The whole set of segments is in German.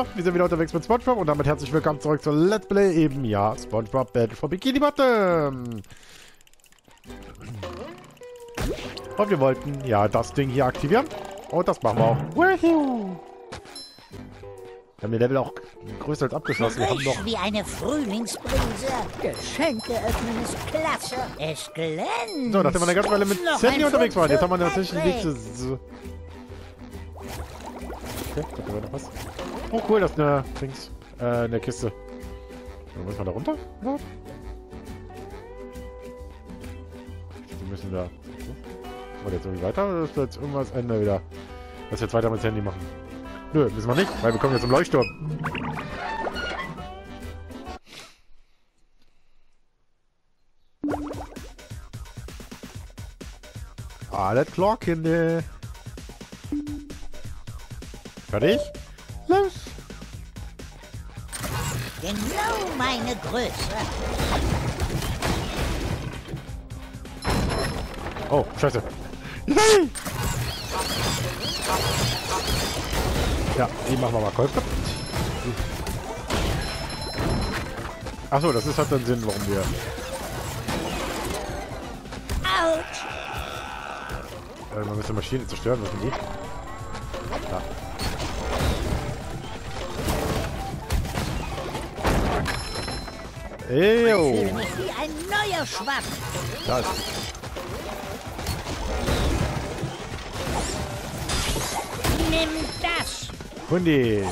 So, wir sind wieder unterwegs mit Spongebob und damit herzlich willkommen zurück zu Let's Play eben, ja, Spongebob Battle for Bikini Bottom. Und wir wollten, ja, das Ding hier aktivieren. Und das machen wir auch. Woohoo! Wir haben den Level auch größtenteils abgeschlossen. Wir haben noch... wie eine Frühlingsbrise. Geschenke öffnen ist klasse. Es glänzt. So, nachdem wir eine ganze Weile mit Sandy unterwegs waren, jetzt haben wir tatsächlich die nächste... So okay, da können wir noch was. Oh, cool, das ist eine... Dings, äh, eine Kiste. So, muss man da runter? Ja. Die müssen da... Wir jetzt irgendwie weiter oder ist jetzt irgendwas Ende wieder? Wir jetzt weiter mit Sandy machen? Nö, müssen wir nicht, weil wir kommen jetzt zum Leuchtturm. Alles klar, Kinder. Fertig? Genau meine Größe. Oh, scheiße. Nein! Ja, die machen wir mal Kolb. Achso, das ist halt dann Sinn, warum wir... Autsch. Äh, man müsste Maschinen zerstören, was sind die? Ich Eyo! mich wie ein neuer Schwamm. Da ist Nimm das. Hundi.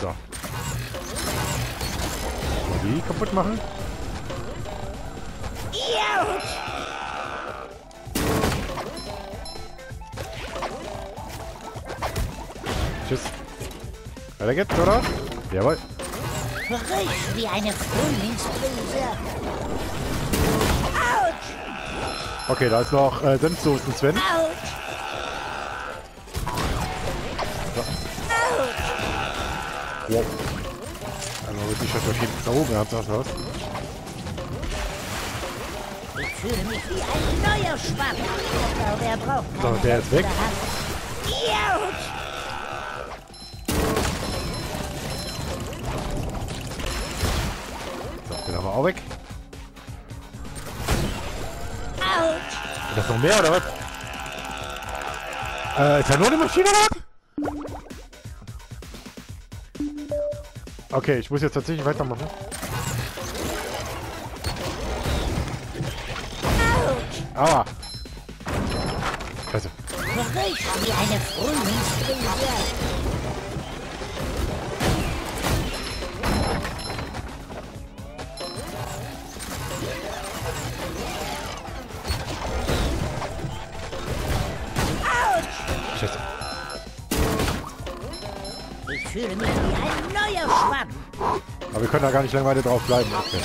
So. Die kaputt machen. Autsch. Weiter geht's, oder? Jawohl. Frisch wie eine Frühlingsbrise. Autsch. Okay, da ist noch äh, Senfsoßen, Sven. Autsch. Autsch. Wow. Also richtig schön verschieden. Da oben hat das was. Ich fühle mich wie ein neuer Schwamm. Wer braucht So, der ist weg. rechte auch weg. Ist das noch mehr, oder was? Äh, ist da nur eine Maschine, oder was? Okay, ich muss jetzt tatsächlich weitermachen. Aua. Scheiße. Frisch wie eine Frühlingsbrise. Scheiße. Ich fühle mich wie ein neuer Schwamm. Aber wir können da gar nicht lange weiter drauf bleiben. Okay.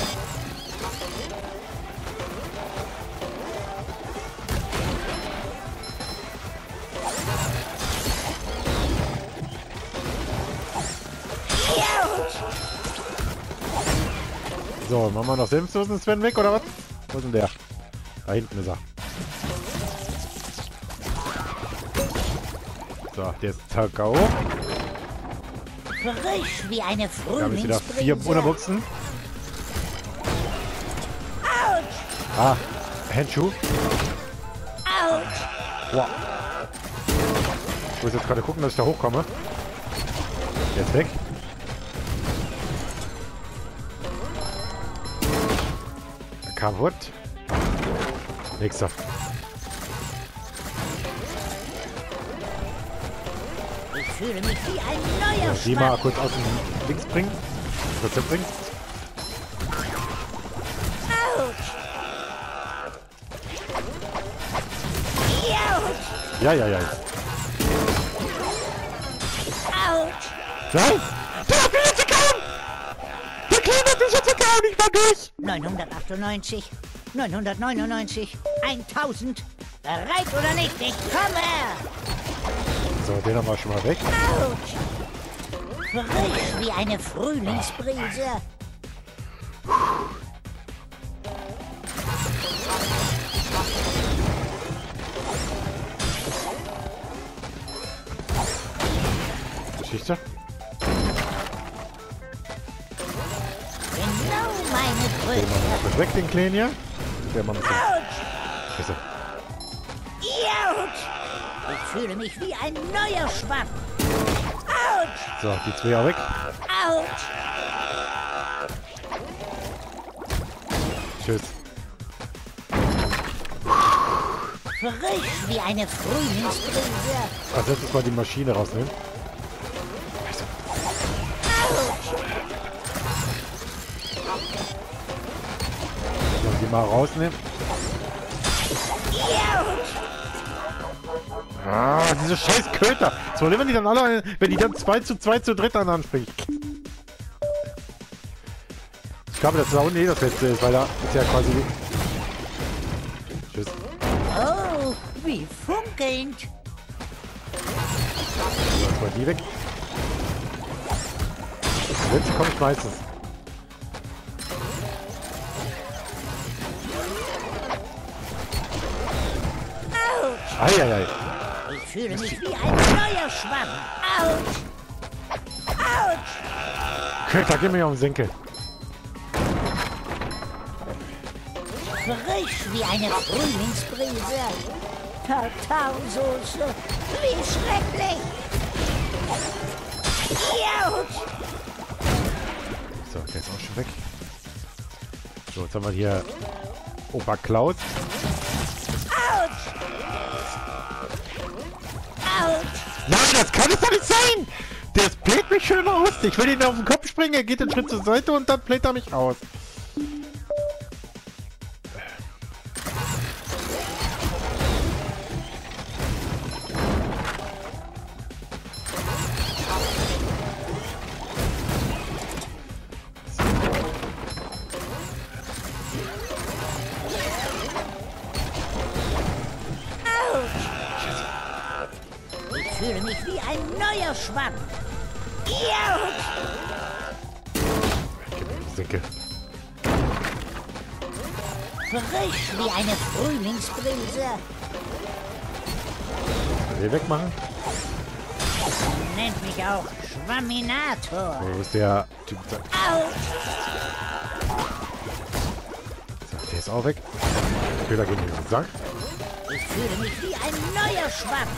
So, machen wir noch Senfsoßen Sven weg, oder was? Wo ist denn der? Da hinten ist er. So, der ist Kakao. Frisch wie eine Da haben jetzt wieder vier. Unterbuchsen. Ah, Handschuh. Autsch. Wow. Ich muss jetzt gerade gucken, dass ich da hochkomme. Der ist weg. Kaputt. Nächster. Fühle mich wie ein neuer Die mal kurz aus dem Links bringen. Autsch. Autsch. Ja, ja, ja. Autsch. Nein! Der hat mich jetzt zerkauen! Der Kleine hat mich jetzt zerkauen! Ich war durch! 998, 999, 1000. Bereit oder nicht? Ich komme! So, den haben wir schon mal weg. Frisch wie eine Frühlingsbrise. Geschichte? Genau meine Brücke. Den machen weg, den Kleinen hier. Der Mann ist... Autsch! Ich fühle mich wie ein neuer Schwamm. Autsch! So, die zwei auch weg. Autsch! Tschüss. Frisch wie eine Frühlingsbrise. Als letztes mal die Maschine rausnehmen. Die mal rausnehmen. Ah, diese scheiß Köter. So, wenn die dann alle, wenn die dann 2 zu 2 zu dritt aneinander springen. Ich glaube, das ist auch nee, das letzte ist, weil da ist ja quasi... Tschüss. Oh, wie funkelnd. So, jetzt mal die weg. Das letzte ich meistens. Eieiei. Ich fühle mich wie ein neuer Schwamm. Autsch! Autsch! Köter, geh mir auf den Senkel. Frisch wie eine Frühlingsbrise. Tartarsoße. Wie schrecklich. Autsch! So, der ist auch schon weg. So, jetzt haben wir hier Opa Klaus. Nein, das kann es doch nicht sein! Der bläht mich schön aus. Ich will ihn auf den Kopf springen, er geht einen Schritt zur Seite und dann bläht er mich aus. Frisch wie eine Frühlingsbrise. Den wegmachen. Nennt mich auch Schwamminator. Wo ist der Typ? So, Autsch! der ist auch weg. Köder geht in den Sack. Ich fühle mich wie ein neuer Schwamm.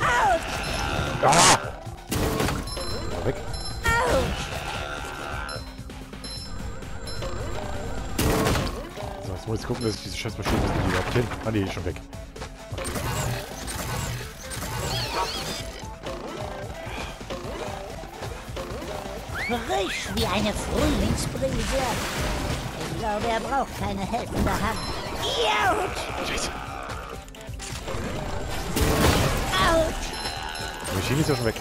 Autsch! Ah! Muss gucken, dass ich diese scheiß Maschine überhaupt hin. Ah, nee, die ist schon weg. Frisch wie eine Frühlingsbrise. Ich glaube, er braucht keine helfende Hand. Autsch! Scheiße. Die Maschine ist ja schon weg.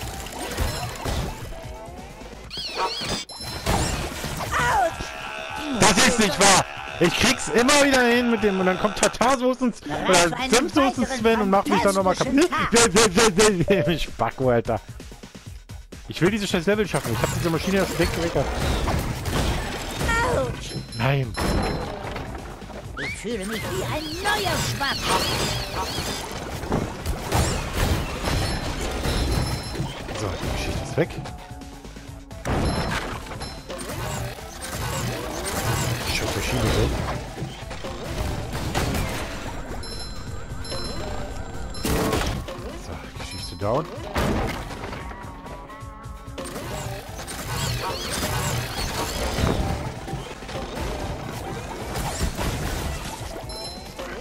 Das ist nicht wahr! Ich krieg's immer wieder hin mit dem und dann kommt Tatarsoßen Bereits oder weiteren Sven und macht mich dann nochmal kaputt. Spacko, Alter. Ich will diese scheiß Level schaffen. Ich hab diese Maschine erst weggeweckert. Autsch! Nein. Ich fühle mich wie ein neuer Schwamm. So, die Geschichte ist weg. Down.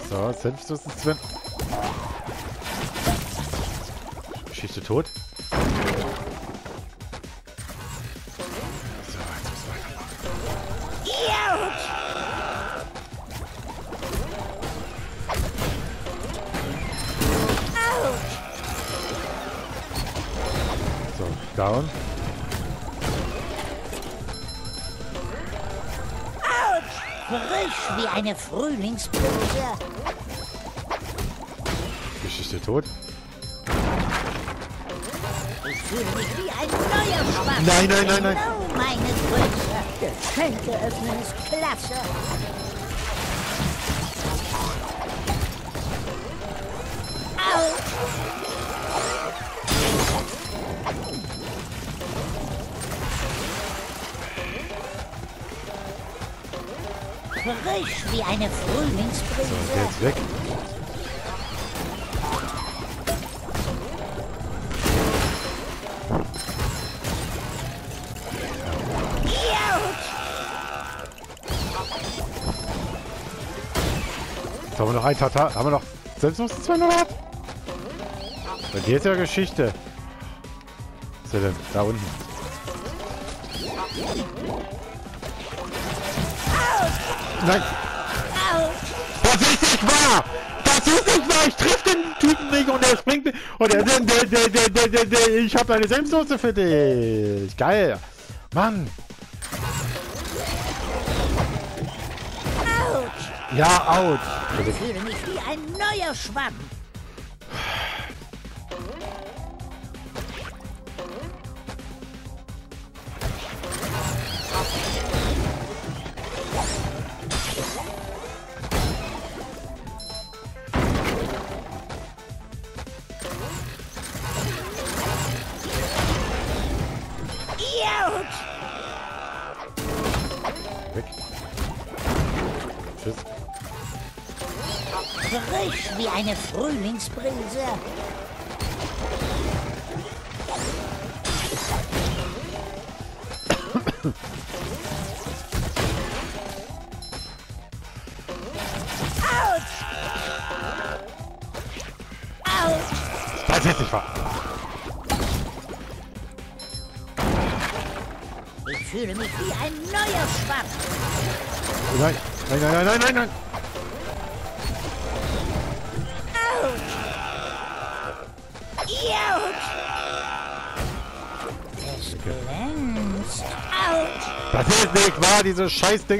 So, Senfsoßen Sven. Geschichte tot. Down. Frisch wie eine Frühlingsbrise. Geschichte tot. Ich fühle mich wie ein neuer Schwamm. Nein, nein, nein, nein. Genau meine Größe. Geschenke öffnen ist klasse. Frisch wie eine So, Frühlingsbrise. der ist weg. So, haben wir noch ein Tata? Haben wir noch Selbstlos 200? Bei dir ist ja Geschichte. Was ist der denn? Da unten. Nein! Das ist nicht wahr! Das ist nicht wahr! Ich triff den Typen nicht und er springt... Und er... Der, der, der, der, der, der, ich hab eine Selbstsoße für dich! Geil! Mann! Ja, out! Ich fühle mich wie ein neuer Schwamm. Frühlingsbrise. Autsch! Autsch! Das ist nicht wahr! Ich fühle mich wie ein neuer Schwamm. Nein! Nein, nein, nein, nein, nein, Das ist nicht wahr, dieses Scheißding!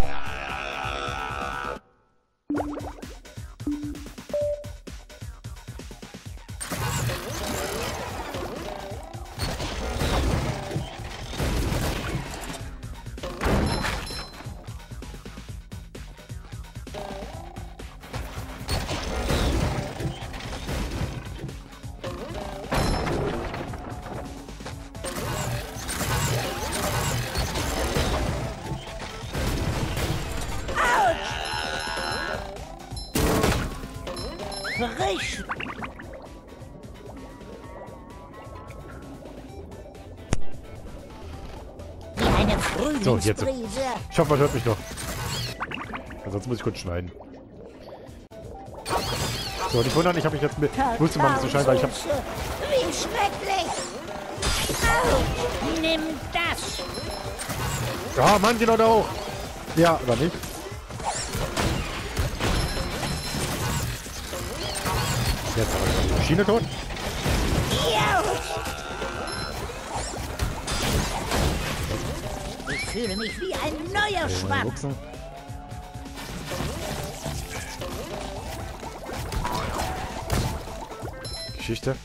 So, jetzt. Ich hoffe, man hört mich noch. Ansonsten muss ich kurz schneiden. So, nicht wundern, ich habe mich jetzt mit... Ich musste mal schneiden, weil ich habe... Wie schrecklich. Au, nimm das. Ja, Mann, genau da auch. Ja, aber nicht. Jetzt aber die Maschine tot. Fühle mich wie ein neuer Schwamm. Geschichte.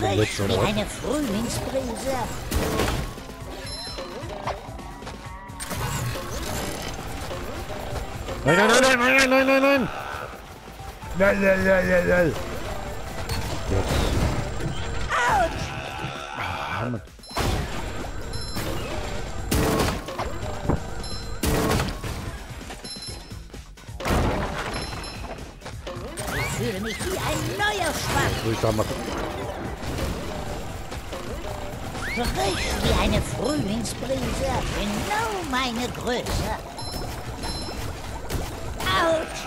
Frisch wie eine Frühlingsbrise. Nein, nein, nein, nein, nein, nein, nein, nein! Nein, nein, nein, nein, nein! Autsch. Ah, Mann. Ein neuer. So, ich da mal... Frisch wie eine Frühlingsbrise. Genau meine Größe. Autsch.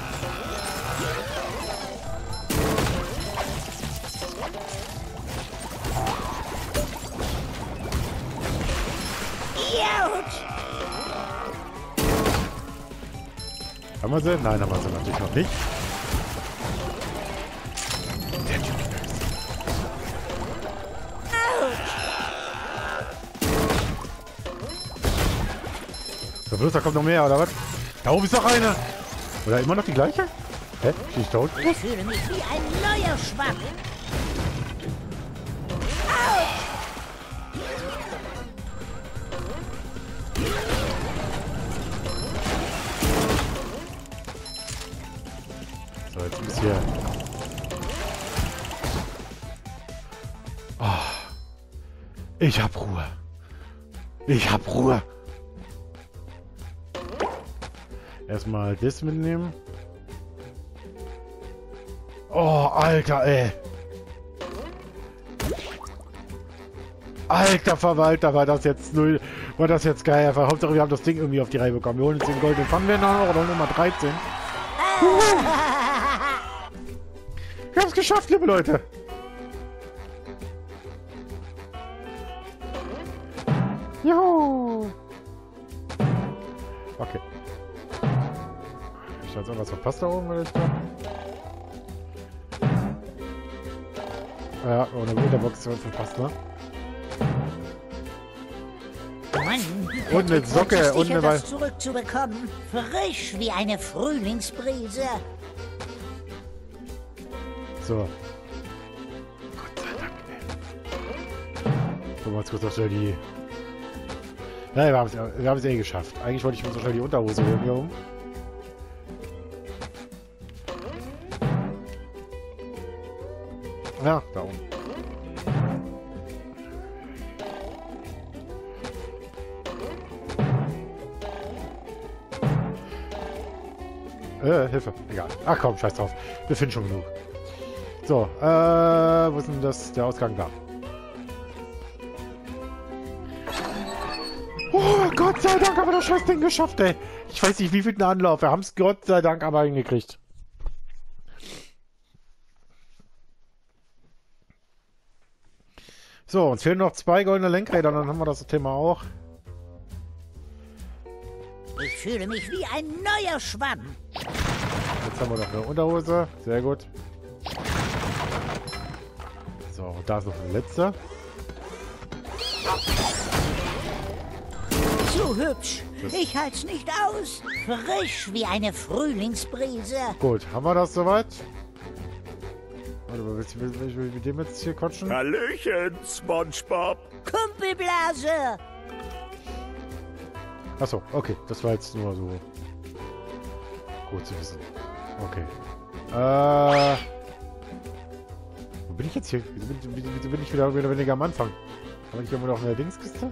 Autsch. Haben wir sie? Nein, haben wir sie natürlich noch nicht. Bloß, da kommt noch mehr, oder was? Da oben ist noch eine! Oder immer noch die gleiche? Hä? Ist die tot? Ich fühle mich wie ein neuer Schwamm. So, jetzt muss hier... Ah. ich hab Ruhe. Ich hab Ruhe. Erstmal das mitnehmen. Oh, Alter, ey. Alter Verwalter, war das jetzt null. War das jetzt geil. Einfach Hauptsache, wir haben das Ding irgendwie auf die Reihe bekommen. Wir holen uns den goldenen Pfannenwender noch oder Nummer 13. Wir haben es geschafft, liebe Leute. Ich jetzt irgendwas verpasst da oben, oder ich da? Ja, ohne Wunderbox verpasst, ne? Und eine Socke, und eine Wei- zurückzubekommen. Frisch wie eine Frühlingsbrise. So. Gott sei Dank, ey. Wir uns kurz noch schnell die... Nein, wir haben es eh geschafft. Eigentlich wollte ich mir so schnell die Unterhose holen hier um. Ja, da oben. Äh, Hilfe. Egal. Ach komm, scheiß drauf. Wir finden schon genug. So, äh, wo ist denn das, der Ausgang da? Oh, Gott sei Dank haben wir das scheiß Ding geschafft, ey. Ich weiß nicht, wie viel Anlauf. Wir haben es Gott sei Dank aber hingekriegt. So, uns fehlen noch zwei goldene Lenkräder, dann haben wir das Thema auch. Ich fühle mich wie ein neuer Schwamm. Jetzt haben wir noch eine Unterhose. Sehr gut. So, da ist noch eine letzte. Zu hübsch. Ich halt's nicht aus. Frisch wie eine Frühlingsbrise. Gut, haben wir das soweit? Warte mal, willst du will, will, will mit dem jetzt hier quatschen? Hallöchen, SpongeBob. Kumpelblase. Achso, okay, das war jetzt nur so gut zu wissen. Okay. Äh. Wo bin ich jetzt hier? Wieso bin, wieso, bin ich wieder, wieder weniger am Anfang? Habe ich irgendwo noch eine Dingskiste?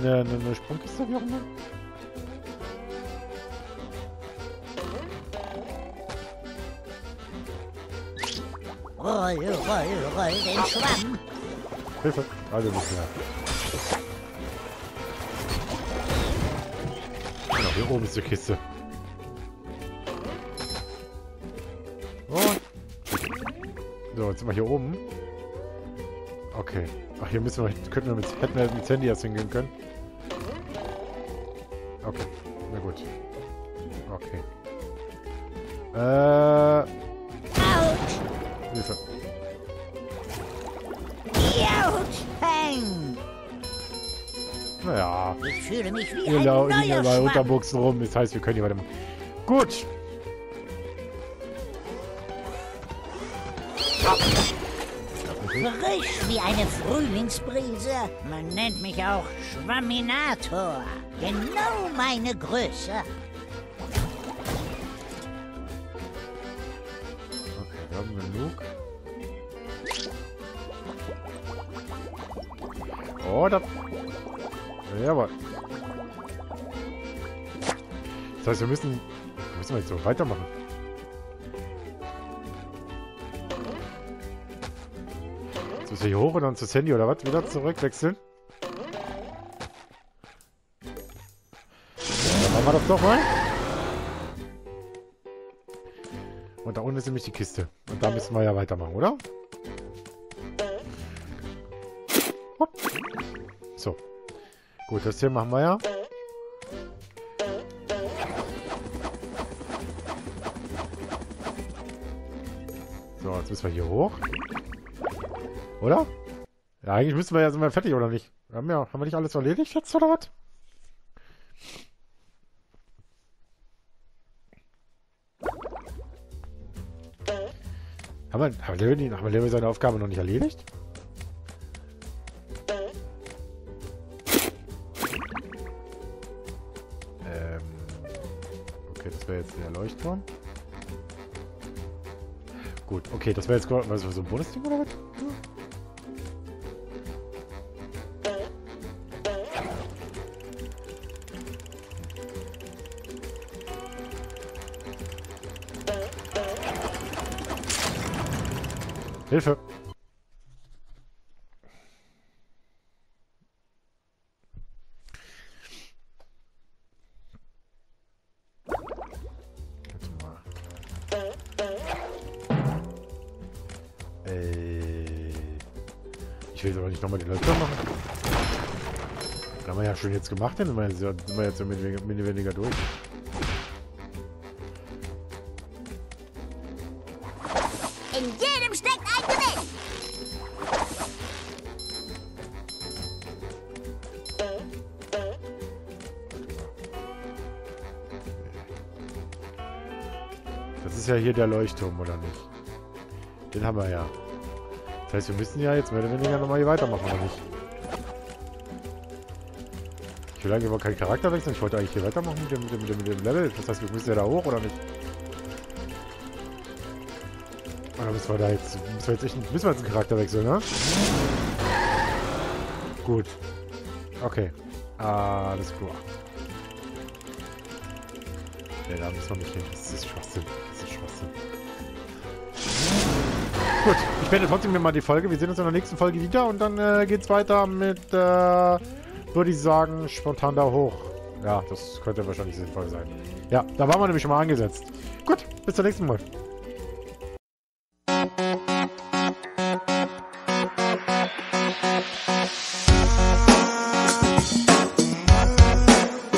Eine, eine, eine Sprungkiste, wie auch immer? Roll, roll, roll den Schwamm. Hilfe! Also nicht mehr. Genau, hier oben ist die Kiste. Und. So, jetzt sind wir hier oben. Okay. Ach, hier müssen wir, könnten wir mit, hätten wir mit Handy erst hingehen können. Okay, na gut. Okay. Äh, fühle mich wie Hier ein neuer mal Schwamm. Unterbuchsen rum. Das heißt, wir können hier weitermachen. Gut. Frisch wie eine Frühlingsbrise. Man nennt mich auch Schwamminator. Genau meine Größe. Okay, wir haben genug. Oh, da... Jawohl. Das heißt, wir müssen... Müssen wir jetzt so weitermachen. Jetzt müssen wir hier hoch und dann zu Sandy oder was? Wieder zurückwechseln? Dann machen wir das doch mal. Und da unten ist nämlich die Kiste. Und da müssen wir ja weitermachen, oder? So. Gut, das hier machen wir ja. Müssen wir hier hoch. Oder? Ja, eigentlich müssen wir ja, sind wir fertig, oder nicht? Wir haben ja, haben wir nicht alles erledigt jetzt, oder was? Haben wir, haben wir, Level, haben wir seine Aufgabe noch nicht erledigt? Ähm. Okay, das wäre jetzt der Leuchtturm. Gut, okay, das wäre jetzt was, was, so ein Bonusding oder was? Hilfe! Äh, ich will jetzt aber nicht nochmal den Leuchter machen. Das haben wir ja schon jetzt gemacht, sind wir jetzt, sind wir jetzt so mit, mit weniger durch. In jedem steckt ein Gewinn. Das ist ja hier der Leuchtturm, oder nicht? Den haben wir ja. Das heißt, wir müssen ja jetzt mehr oder weniger nochmal hier weitermachen, oder nicht? Ich will eigentlich aber keinen Charakter wechseln. Ich wollte eigentlich hier weitermachen mit dem, mit dem, mit dem, Level. Das heißt, wir müssen ja da hoch, oder nicht? Oder müssen wir da jetzt... Müssen wir jetzt, echt, müssen wir jetzt einen Charakter wechseln, ne? Gut. Okay. Alles klar. Ne, da müssen wir nicht hin. Das ist Schwachsinn. Das ist Schwachsinn. Gut, ich beende trotzdem mir mal die Folge. Wir sehen uns in der nächsten Folge wieder und dann äh, geht's weiter mit, äh, würde ich sagen, spontan da hoch. Ja, das könnte wahrscheinlich sinnvoll sein. Ja, da waren wir nämlich schon mal angesetzt. Gut, bis zum nächsten Mal.